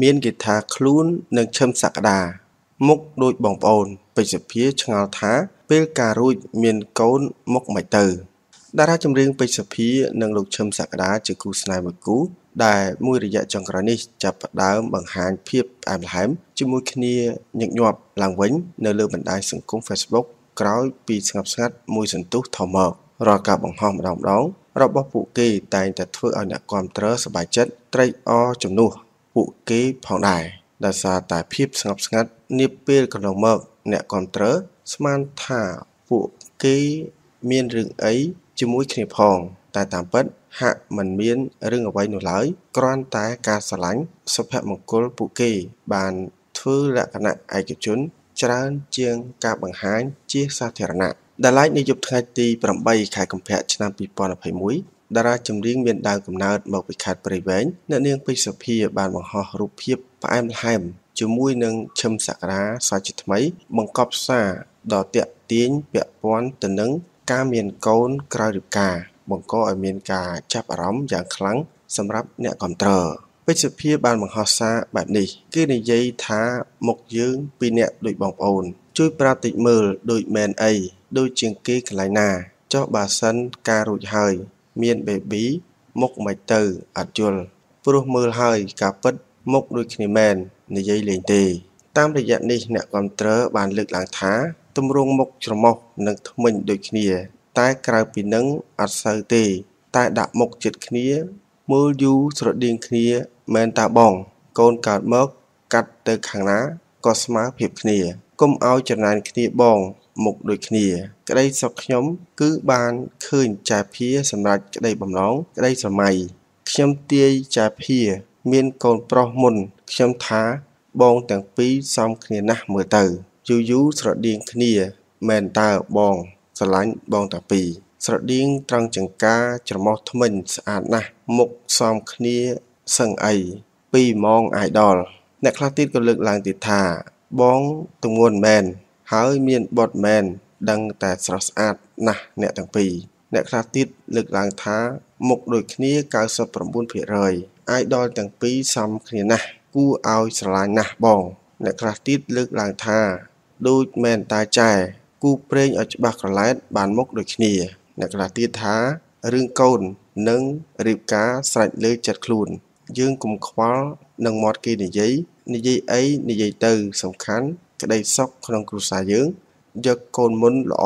មានគេថាខ្លួននឹងឈឹមសក្តាមុខដូចបងប្អូនពេជ្រភាឆ្ងល់ថាពេលការរួចមានកូនមុខមិនទៅតារាចម្រៀងពេជ្រភានិងលោកឈឹមសក្តាជាគូស្នេហ៍មួយគូដែលមួយរយៈចុងក្រោយនេះចាប់ផ្ដើមបង្ហាញភាពផ្អែមល្ហែមជាមួយគ្នាញឹកញាប់ឡើងវិញនៅលើបណ្ដាញសង្គម Facebook ក្រោយពីស្ងប់ស្ងាត់មួយសន្ទុះធំមករាល់ការបង្ហោះម្ដងម្ដងរបស់ពួកគេតែងតែធ្វើឲ្យអ្នកគាំទ្រសប្បាយចិត្តត្រេកអរជំនួស ពួកគេផងដែរដោយសារតែភាពស្ងប់ស្ងាត់នាពេលកន្លងមកអ្នកគាំទ្រស្មានថាពួកគេមានរឿងអីជាមួយគ្នាផង តែតាមពិតហាក់មិនមានរឿងអ្វីនោះឡើយគ្រាន់តែការស្រឡាញ់សុភមង្គលពួកគេ បានធ្វើលក្ខណៈឯកជន ច្រើនជាងការបង្ហាញជាសាធារណៈដែលឡែកនៅយប់ថ្ងៃទី8ខែកុម្ភៈឆ្នាំ2021 តារាចម្រៀងមានដើមកំណើតមកពីខេត្តព្រៃវែងអ្នកនាងពេជ្រសុភាបានបង្ហោះរូបភាពផ្អែមល្ហែមជាមួយនឹងឈឹមសក្តាសាជាថ្មី បង្កប់សារដ៏តាក់ទាញពាក់ព័ន្ធទៅនឹងការមានកូនក្រោយរៀបការបង្កឲ្យមានការចាប់អារម្មណ៍យ៉ាងខ្លាំងសម្រាប់អ្នកគាំទ្រពេជ្រសុភាបានបង្ហោះសារបែបនេះ គឺនិយាយថាមុខយើងពីរនាក់ដូចបងប្អូន ជួយប្រាប់តិចមើលដូចមែនអីដូចជាងគេកន្លែងណាចុះបើសិនការរួចហើយ មានបេប៊ីមុខមិនទៅអត់យល់ព្រោះមើលហើយការពិតមុខដូចគ្នាមែននិយាយលេងទេ តាមរយៈនេះអ្នកគាំទ្របានលើកឡើងថាទម្រង់មុខច្រមុះនិងធ្មេញដូចគ្នា តែក្រៅពីនឹងអត់សូវទេ តែដាក់មុខជិតគ្នាមើលយូរស្រដៀងគ្នាមែនតាបង កូនកើតមក កាត់ទៅខាងណាក៏ស្មើភាពគ្នាកុំឲ្យចំណានគ្នាបង មុខដូចគ្នា ក្តីសុខខ្ញុំ គឺបានឃើញចាភាសម្រាប់ក្តីបំណងក្តីសម័យខ្ញុំទាយចាភាមានកូនប្រុសមុនខ្ញុំថាបងទាំងពីរសមគ្នាណាស់មើលទៅយូរយូរស្រដៀងគ្នាមែនតើបងស្រឡាញ់បងតាពីរស្រដៀងត្រង់ចង្ការច្រមុះថ្មិញស្អាតណាស់មុខសមគ្នាសឹងអីពីរម៉ងអាយដលអ្នកខ្លះទៀតក៏លើកឡើងទៀតថា បងទងន់មែន ហើយមានបត់មែនដឹងតែស្រស់ស្អាតណាស់អ្នកទាំងពីរអ្នកខ្លះទៀតលើកឡើងថាមុខដូចគ្នា99%អាយដលទាំងពីរសមគ្នាណាស់គួរឲ្យស្រឡាញ់ណាស់បង អ្នកខ្លះទៀតលើកឡើងថា ដូចមែនតាចែគូប្រេងឲ្យច្បាស់ក្រឡែតបានមុខដូចគ្នា អ្នកខ្លះទៀតថារឿងកូននិងរៀបការស្រេចលើចិត្តខ្លួន យើងកុំខ្វល់នឹងមាត់គេនិយាយនិយាយអីនិយាយទៅសំខាន់ ក្តីសុខក្នុងគ្រួសារយើង យកកូនមុនល្អ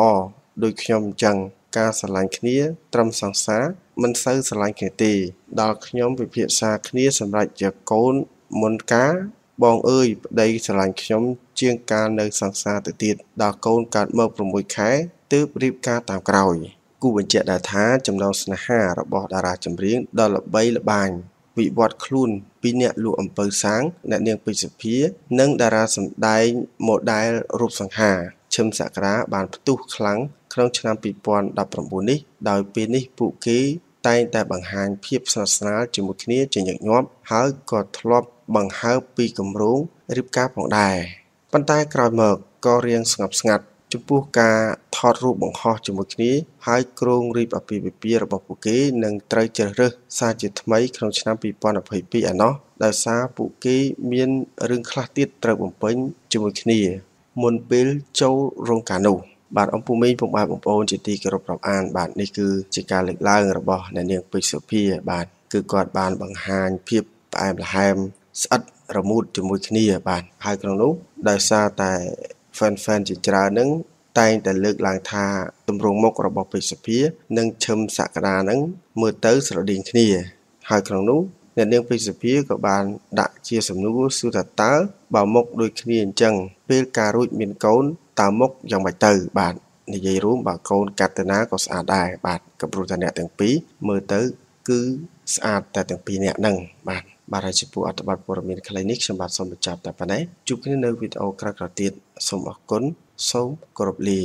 ដូចខ្ញុំអញ្ចឹងការស្រឡាញ់គ្នា ត្រឹមសង្សារមិនសូវស្រឡាញ់គ្នាទេ ដល់ខ្ញុំពិភាក្សាគ្នាសម្រាប់យកកូនមុនការបងអើយប្តីស្រឡាញ់ខ្ញុំ ជាងការនៅសង្សារទៅទៀតដល់កូនកើតមក6ខែទើបរៀបការតាមក្រោយគូបញ្ជាក់ដែរថាចំណងស្នេហារបស់តារាចម្រៀងដ៏ល្បីល្បាញ វិវត្តខ្លួនពីអ្នកលក់អំពៅសាងអ្នកនាងពេជ្រសុភា និងតារាសម្ដែងម៉ូដែលរូបសង្ហាឈឹមសក្តាបានផ្ទុះខ្លាំងក្នុងឆ្នាំ2019នេះដោយពេលនេះពួកគេតែងតែបង្ហាញភាពស្និទ្ធស្នាលជាមួយគ្នាជាញឹកញាប់ហើយក៏ធ្លាប់បង្ហើបពីគម្រោងរៀបការផងដែរប៉ុន្តែក្រោយមកក៏រៀងស្ងប់ស្ងាត់ ចំពោះការថតរូបបង្ហោះជាមួយគ្នាហើយគ្រោងរៀបអាពាហ៍ពិពាហ៍របស់ពួកគេនឹងត្រូវជ្រើសរើសសារជាថ្មីក្នុងឆ្នាំ2022ឯណោះដោយសារពួកគេមានរឿងខ្លះទៀតត្រូវបំពេញជាមួយគ្នា មុនពេលចូលរោងការនោះបាទអំពូមីងពុកម៉ែបងប្អូនជាទីគោរពរាប់អាន បាទនេះគឺជាការលើកឡើងរបស់អ្នកនាងពេជ្រសុភាបាទគឺគាត់បានបង្ហាញភាពផ្អែមល្ហែមស្អិតរមូតជាមួយគ្នាបាទហើយក្នុងនោះដោយសារតែ fan fan ជាច្រើននឹងតែងតែលើកឡើងថាទម្រង់មុខរបស់ពេជ្រសុភា និងឈឹមសក្តានឹងមើលទៅស្រដៀងគ្នា ហើយក្នុងនោះអ្នកនាងពេជ្រសុភាក៏បានដាក់ជាសំណួរសួរថាតើបើមុខដូចគ្នាអញ្ចឹងពេលការរួចមានកូនតើមុខយ៉ាងម៉េចទៅបាទនិយាយរួមបើកូនកាត់ទៅណាក៏ស្អាតដែរបាទក៏ព្រោះតែអ្នកទាំងពីរមើលទៅគឺស្អាតតែទាំងពីរអ្នកហ្នឹងបាទ បាទហើយចំពោះអត្ថបទព័ត៌មានខ្លីនេះខ្ញុំបាទសូមបញ្ចប់តែប៉ុណ្ណេះជួបគ្នានៅវីដេអូក្រោយៗទៀតសូមអរគុណសូមគោរពលា